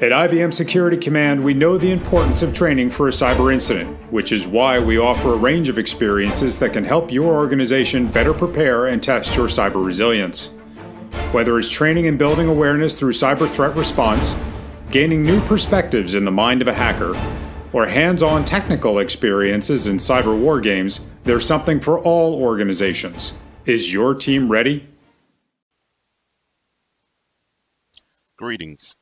At IBM Security Command, we know the importance of training for a cyber incident, which is why we offer a range of experiences that can help your organization better prepare and test your cyber resilience. Whether it's training and building awareness through cyber threat response, gaining new perspectives in the mind of a hacker, or hands on technical experiences in cyber war games, there's something for all organizations. Is your team ready? Greetings.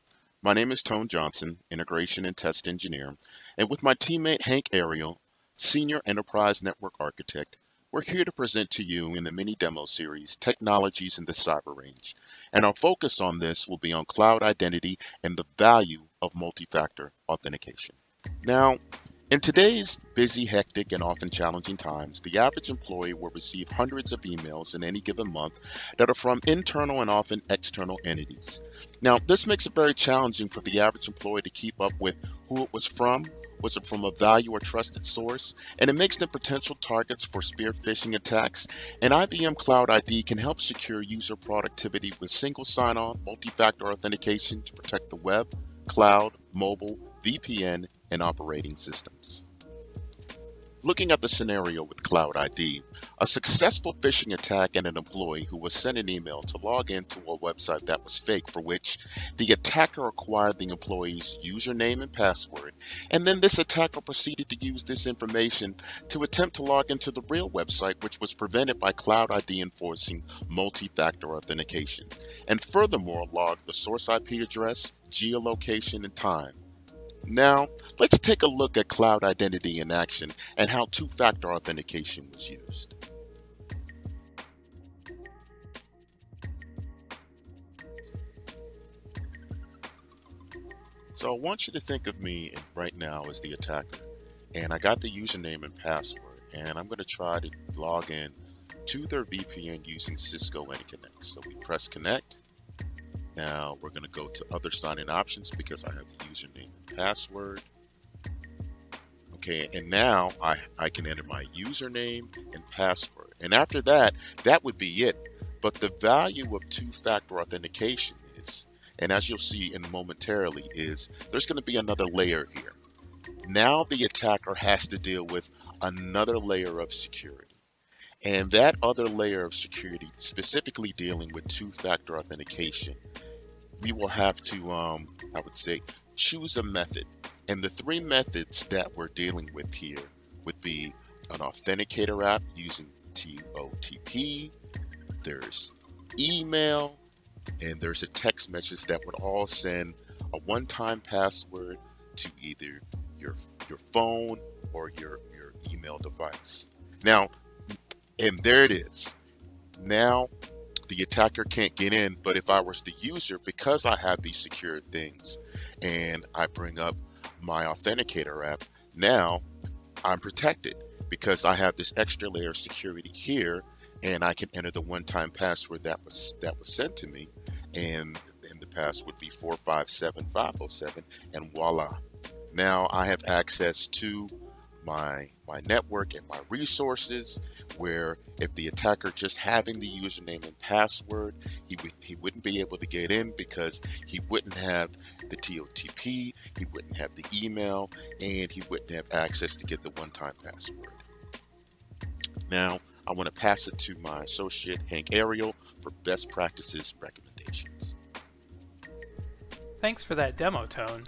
My name is Tone Johnson, Integration and Test Engineer, and with my teammate Hank Ariel, Senior Enterprise Network Architect, we're here to present to you in the mini demo series Technologies in the Cyber Range. And our focus on this will be on cloud identity and the value of multi-factor authentication. Now, in today's busy, hectic, and often challenging times, the average employee will receive hundreds of emails in any given month that are from internal and often external entities. Now, this makes it very challenging for the average employee to keep up with who it was from, was it from a value or trusted source, and it makes them potential targets for spear phishing attacks. And IBM Cloud ID can help secure user productivity with single sign-on, multi-factor authentication to protect the web, cloud, mobile, VPN, and operating systems. Looking at the scenario with Cloud ID, a successful phishing attack and an employee who was sent an email to log into a website that was fake for which the attacker acquired the employee's username and password, and then this attacker proceeded to use this information to attempt to log into the real website which was prevented by Cloud ID enforcing multi-factor authentication, and furthermore logged the source IP address, geolocation, and time. Now, let's take a look at cloud identity in action and how two-factor authentication was used. So I want you to think of me right now as the attacker. And I got the username and password. And I'm going to try to log in to their VPN using Cisco AnyConnect. So we press connect. Now we're going to go to other sign-in options because I have the username and password. Okay, and now I, I can enter my username and password. And after that, that would be it. But the value of two-factor authentication is, and as you'll see in momentarily, is there's going to be another layer here. Now the attacker has to deal with another layer of security. And that other layer of security, specifically dealing with two-factor authentication, we will have to, um, I would say, choose a method. And the three methods that we're dealing with here would be an authenticator app using TOTP, there's email, and there's a text message that would all send a one-time password to either your your phone or your your email device. Now, and there it is. Now the attacker can't get in. But if I was the user, because I have these secure things and I bring up my authenticator app, now I'm protected because I have this extra layer of security here and I can enter the one-time password that was that was sent to me and, the password would be 457507 and voila. Now I have access to my my network and my resources where if the attacker just having the username and password he would he wouldn't be able to get in because he wouldn't have the TOTP he wouldn't have the email and he wouldn't have access to get the one-time password. Now I want to pass it to my associate Hank Ariel for best practices recommendations. Thanks for that demo tone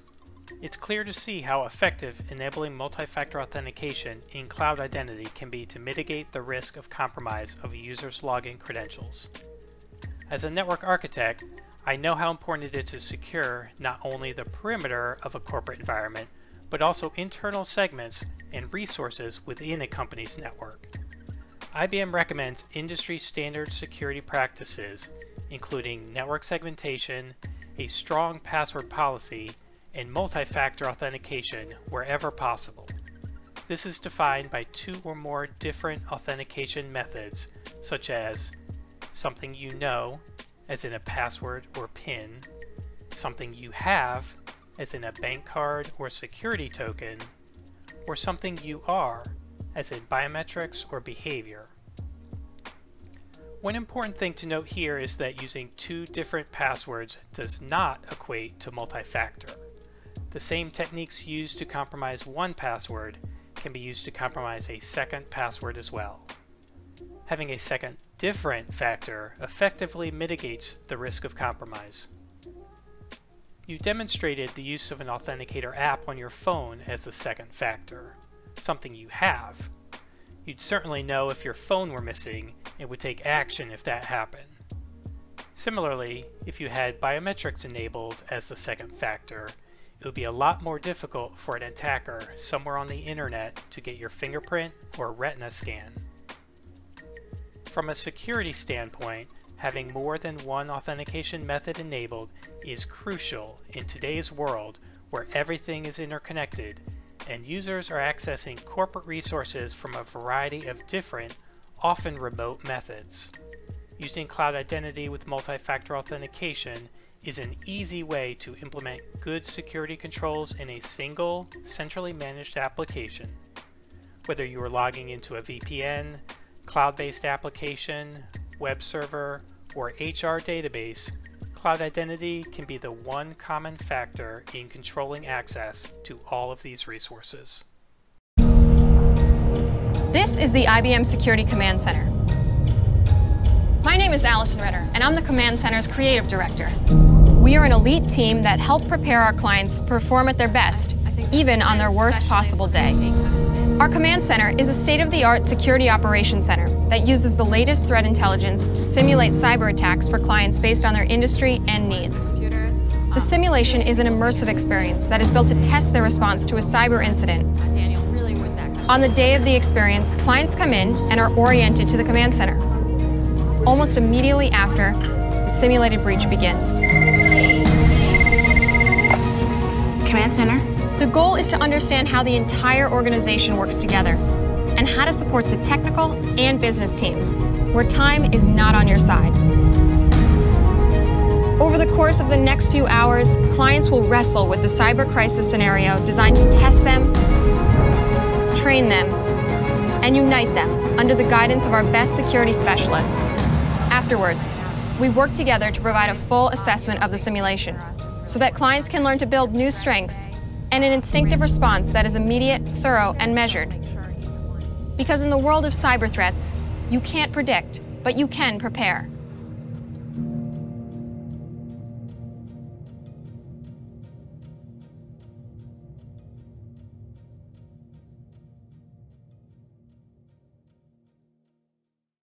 it's clear to see how effective enabling multi-factor authentication in cloud identity can be to mitigate the risk of compromise of a user's login credentials. As a network architect, I know how important it is to secure not only the perimeter of a corporate environment, but also internal segments and resources within a company's network. IBM recommends industry standard security practices, including network segmentation, a strong password policy, and multi-factor authentication wherever possible. This is defined by two or more different authentication methods, such as something you know, as in a password or PIN, something you have, as in a bank card or security token, or something you are, as in biometrics or behavior. One important thing to note here is that using two different passwords does not equate to multi-factor. The same techniques used to compromise one password can be used to compromise a second password as well. Having a second different factor effectively mitigates the risk of compromise. You've demonstrated the use of an authenticator app on your phone as the second factor, something you have. You'd certainly know if your phone were missing and would take action if that happened. Similarly, if you had biometrics enabled as the second factor, it would be a lot more difficult for an attacker somewhere on the internet to get your fingerprint or retina scan. From a security standpoint, having more than one authentication method enabled is crucial in today's world where everything is interconnected and users are accessing corporate resources from a variety of different, often remote methods. Using Cloud Identity with multi-factor authentication is an easy way to implement good security controls in a single, centrally managed application. Whether you are logging into a VPN, cloud-based application, web server, or HR database, Cloud Identity can be the one common factor in controlling access to all of these resources. This is the IBM Security Command Center. My name is Allison Ritter, and I'm the Command Center's Creative Director. We are an elite team that help prepare our clients perform at their best, even on their worst possible day. Our command center is a state-of-the-art security operations center that uses the latest threat intelligence to simulate cyber attacks for clients based on their industry and needs. The simulation is an immersive experience that is built to test their response to a cyber incident. On the day of the experience, clients come in and are oriented to the command center. Almost immediately after, the simulated breach begins. Command Center. The goal is to understand how the entire organization works together and how to support the technical and business teams, where time is not on your side. Over the course of the next few hours, clients will wrestle with the cyber crisis scenario designed to test them, train them, and unite them under the guidance of our best security specialists. Afterwards, we work together to provide a full assessment of the simulation so that clients can learn to build new strengths and an instinctive response that is immediate, thorough, and measured. Because in the world of cyber threats, you can't predict, but you can prepare.